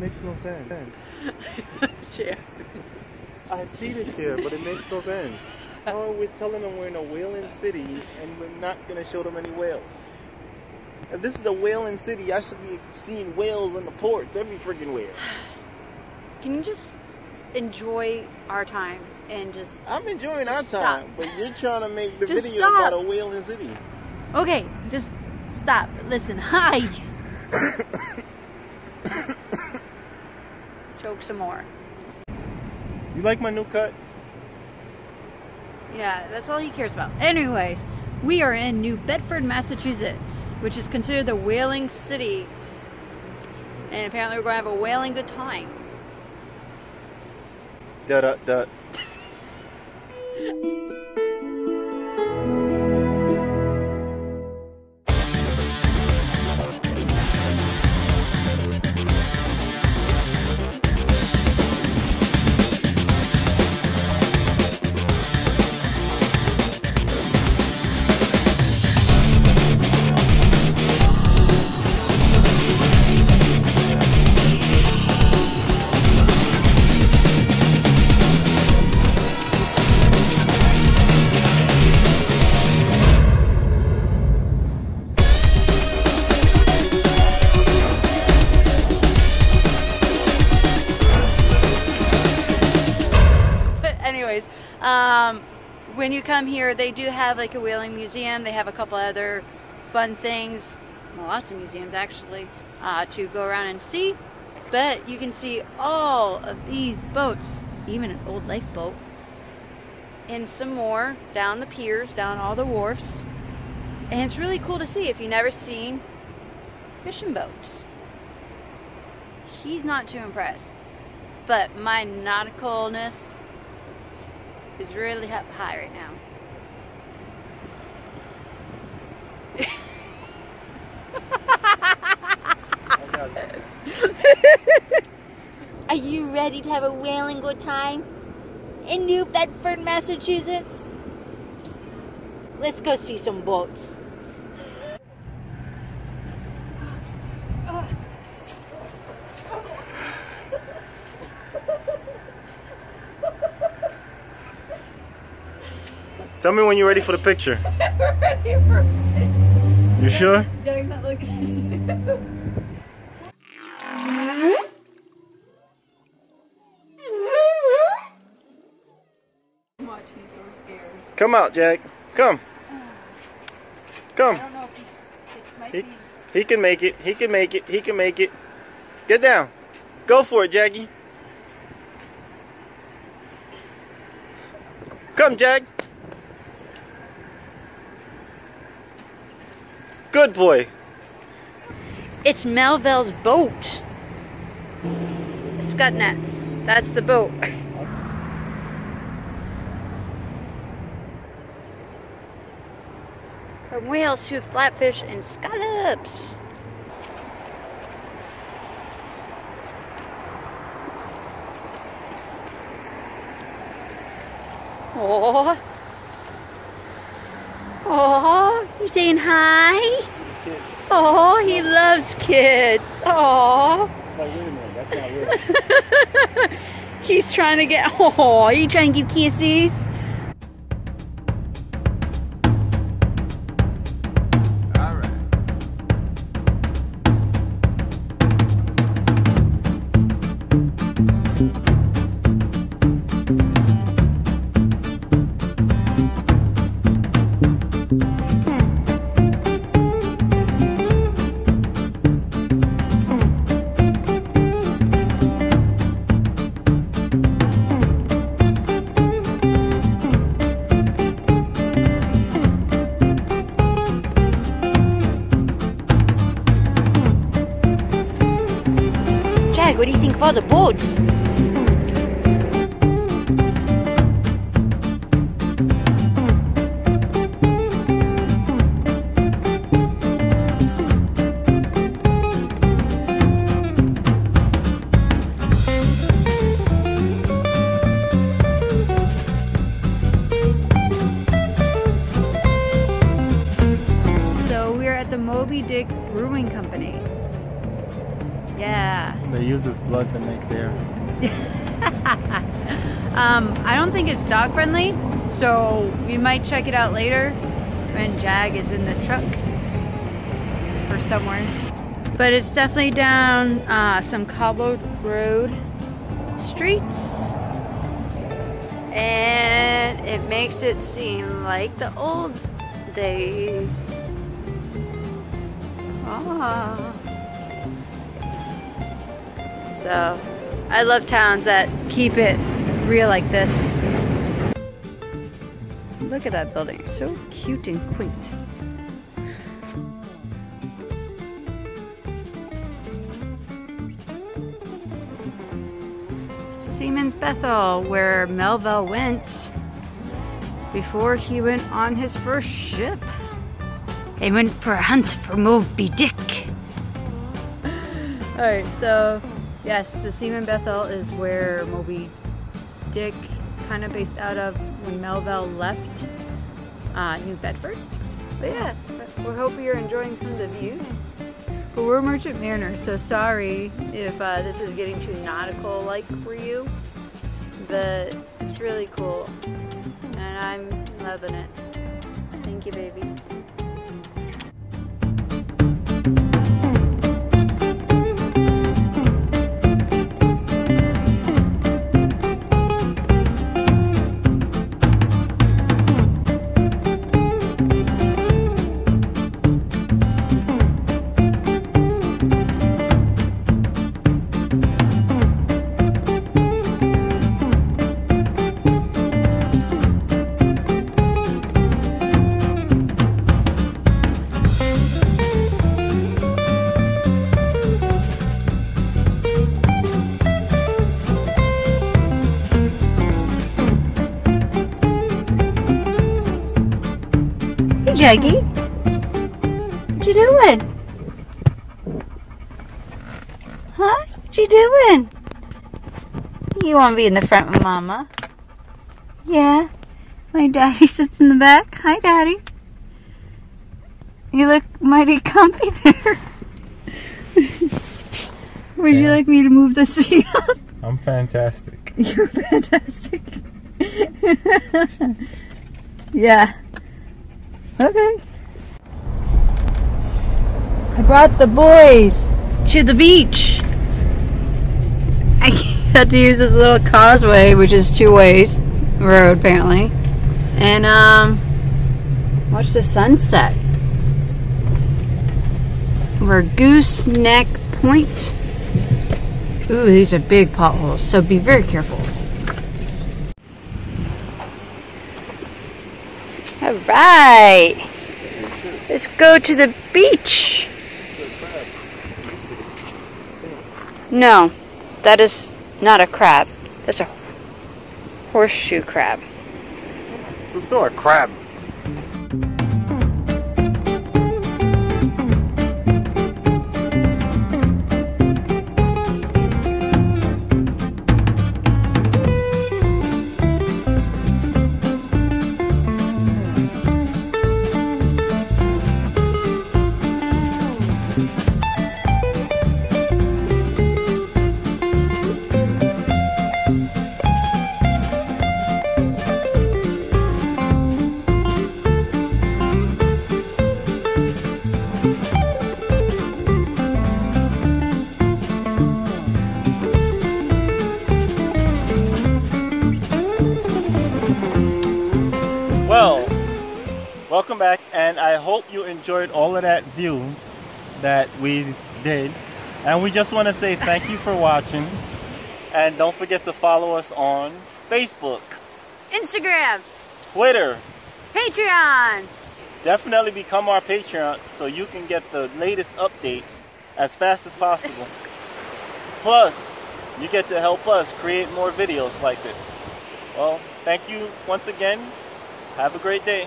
makes no sense. chair. I see the chair, but it makes no sense. How are we telling them we're in a whaling city and we're not going to show them any whales? If this is a whaling city, I should be seeing whales in the ports every freaking where. Can you just enjoy our time and just I'm enjoying our Stop. time, but you're trying to make the Just video stop. about a whaling city. okay? Just stop. Listen. Hi. Choke some more. You like my new cut? Yeah, that's all he cares about. Anyways, we are in New Bedford, Massachusetts, which is considered the whaling city. And apparently we're going to have a whaling good time. Da anyways, um, when you come here, they do have like a whaling museum. They have a couple other fun things, well, lots of museums actually, uh, to go around and see. But you can see all of these boats, even an old lifeboat, and some more down the piers, down all the wharfs. And it's really cool to see if you've never seen fishing boats. He's not too impressed, but my nauticalness is really up high right now. Are you ready to have a whaling good time in New Bedford, Massachusetts? Let's go see some boats. Tell me when you're ready for the picture. We're ready for You sure? Doug's not looking at you. Much, he's so scared. Come out, Jack. Come. Come. I don't know if he, it might He, be. he can make it. He can make it. He can make it. Get down. Go for it, Jackie. Come, Jack. Good boy. It's Melville's boat. Scutnet. That's the boat. From whales to flatfish and scallops. Oh. Oh, you saying hi? Oh, he loves kids. Oh, Wait a minute. That's not real. he's trying to get. Oh, are you trying to give kisses? What do you think all the boats? Blood to make um, I don't think it's dog friendly, so we might check it out later when Jag is in the truck or somewhere. But it's definitely down uh, some cobbled road streets. And it makes it seem like the old days. Ah. So, I love towns that keep it real like this. Look at that building, so cute and quaint. Seamen's Bethel, where Melville went before he went on his first ship. He went for a hunt for Moby Dick. Alright, so yes, the Seaman Bethel is where Moby Dick is kind of based out of when Melville left uh, New Bedford. But yeah, we hope you're enjoying some of the views. But we're a Merchant Mariners, so sorry if uh, this is getting too nautical-like for you. But it's really cool, and I'm loving it. Thank you, baby. Jaggy. What you doing? Huh? What you doing? You want to be in the front with Mama? Yeah. My daddy sits in the back. Hi, Daddy. You look mighty comfy there. Would yeah. you like me to move the seat up? I'm fantastic. You're fantastic. yeah. Okay. I brought the boys to the beach. I had to use this little causeway, which is two ways road apparently, and um, watch the sunset. We're Gooseneck Point. Ooh, these are big potholes, so be very careful. Right. Let's go to the beach. No, that is not a crab. That's a horseshoe crab. It's still a crab. Welcome back and I hope you enjoyed all of that view that we did. And we just want to say thank you for watching. And don't forget to follow us on Facebook, Instagram, Twitter, Patreon. Definitely become our Patreon so you can get the latest updates as fast as possible. Plus, you get to help us create more videos like this. Well, thank you once again have a great day.